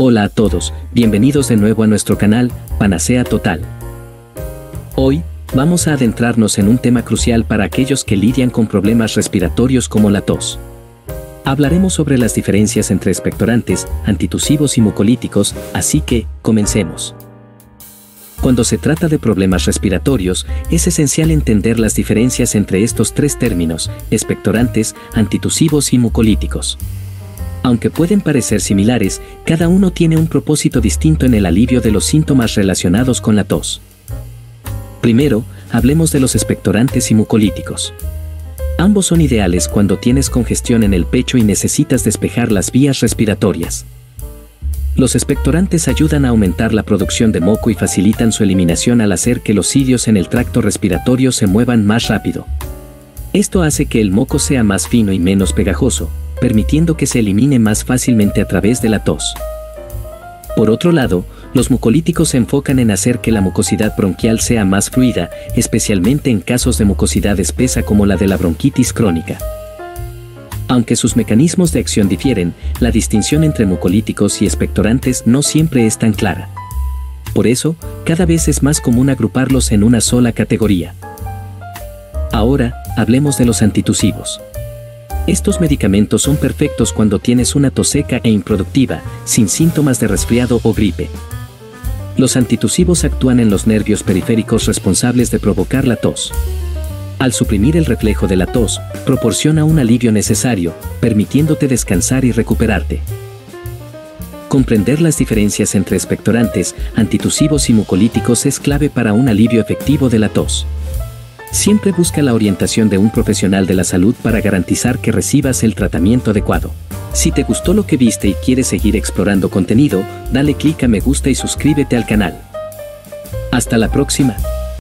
Hola a todos, bienvenidos de nuevo a nuestro canal, Panacea Total. Hoy, vamos a adentrarnos en un tema crucial para aquellos que lidian con problemas respiratorios como la tos. Hablaremos sobre las diferencias entre expectorantes, antitusivos y mucolíticos, así que, comencemos. Cuando se trata de problemas respiratorios, es esencial entender las diferencias entre estos tres términos, expectorantes, antitusivos y mucolíticos. Aunque pueden parecer similares, cada uno tiene un propósito distinto en el alivio de los síntomas relacionados con la tos. Primero, hablemos de los expectorantes y mucolíticos. Ambos son ideales cuando tienes congestión en el pecho y necesitas despejar las vías respiratorias. Los expectorantes ayudan a aumentar la producción de moco y facilitan su eliminación al hacer que los cilios en el tracto respiratorio se muevan más rápido. Esto hace que el moco sea más fino y menos pegajoso, permitiendo que se elimine más fácilmente a través de la tos. Por otro lado, los mucolíticos se enfocan en hacer que la mucosidad bronquial sea más fluida, especialmente en casos de mucosidad espesa como la de la bronquitis crónica. Aunque sus mecanismos de acción difieren, la distinción entre mucolíticos y expectorantes no siempre es tan clara. Por eso, cada vez es más común agruparlos en una sola categoría. Ahora, hablemos de los antitusivos. Estos medicamentos son perfectos cuando tienes una tos seca e improductiva, sin síntomas de resfriado o gripe. Los antitusivos actúan en los nervios periféricos responsables de provocar la tos. Al suprimir el reflejo de la tos, proporciona un alivio necesario, permitiéndote descansar y recuperarte. Comprender las diferencias entre expectorantes, antitusivos y mucolíticos es clave para un alivio efectivo de la tos. Siempre busca la orientación de un profesional de la salud para garantizar que recibas el tratamiento adecuado. Si te gustó lo que viste y quieres seguir explorando contenido, dale clic a me gusta y suscríbete al canal. Hasta la próxima.